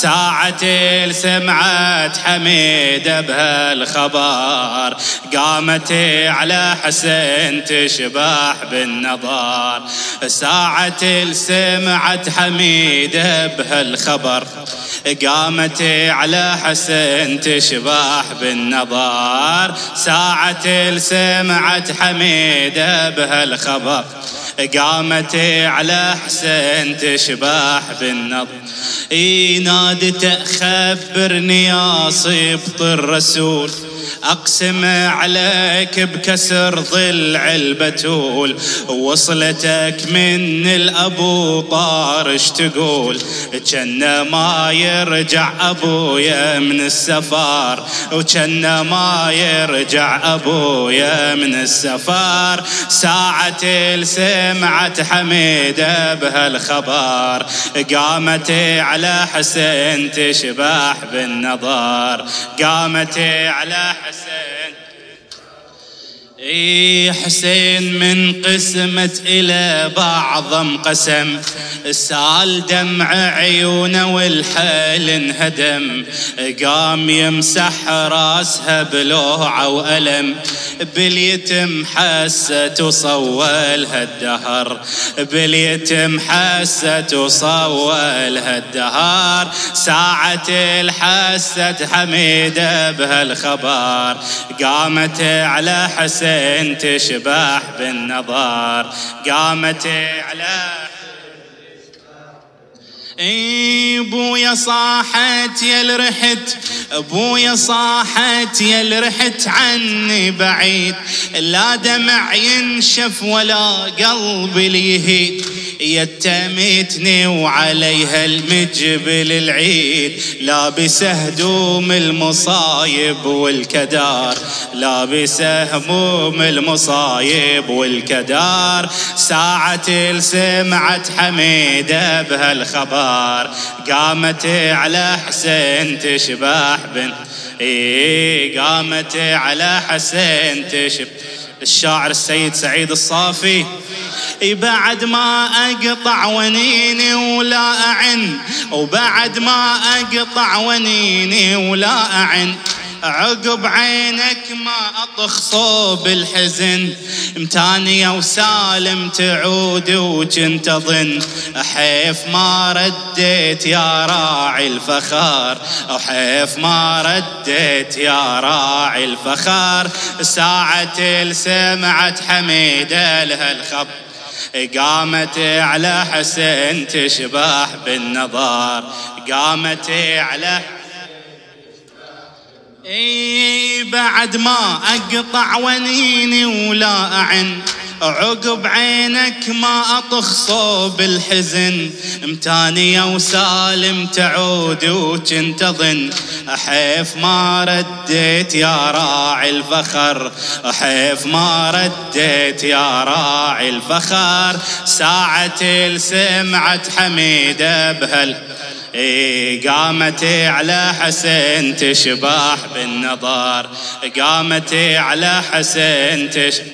ساعة سمعت حميدة بهالخبر. قامت على حسين تشبح بالنظر. ساعة سمعت حميدة بهالخبر. قامت على حسن تشبح بالنظر. ساعة سمعت حميدة بهالخبر. قامت على حسين تشبح بالنظر. إي نادت خبرني يا صبط الرسول. أقسم عليك بكسر ضلع البتول وصلتك من الأبو طارش تقول كأن ما يرجع أبويا من السفر وكأن ما يرجع أبويا من السفر ساعة سمعت حميدة بهالخبر قامت على حسين تشبح بالنظر قامت على حسين إي حسين من قسمت إلى بعض انقسم سال دمع عيونه والحيل انهدم. قام يمسح راسها بلوعة وألم. باليتم حست وصولها الدهر باليتم حست وصولها الدهر ساعة الحست حميدة بهالخبر. قامت على حسين تشبح بالنظر. قامت على إي بويا صاحت يا رحت. أبويا صاحت يا رحت عني بعيد. لا دمع ينشف ولا قلبي ليهيد يتمتني وعليها المجبل العيد. لابسه هدوم المصايب والكدار. لابسه هموم المصايب والكدار. ساعة سمعت حميدة بهالخبر قامت على حسين تشبح بن. إيه قامت على حسين تشبح الشاعر السيد سعيد الصافي. بعد ما أقطع ونيني ولا أعن. وبعد ما أقطع ونيني ولا أعن. عقب عينك ما أطخ صوب الحزن. متانية وسالم تعود وكنت اظن حيف ما رديت يا راعي الفخار. حيف ما رديت يا راعي الفخار. ساعة سمعت حميدة لها الخبر قامت على حسن تشبح بالنظر قامت على إي بعد ما أقطع ونيني ولا أعن. عقب عينك ما أطخ صوب الحزن. متانية وسالم تعود وكنت اظن حيف ما رديت يا راعي الفخر. حيف ما رديت يا راعي الفخر. ساعة سمعت حميدة بهال إيه قامت على حسين تشبح بالنظر. قامت على حسين تشبح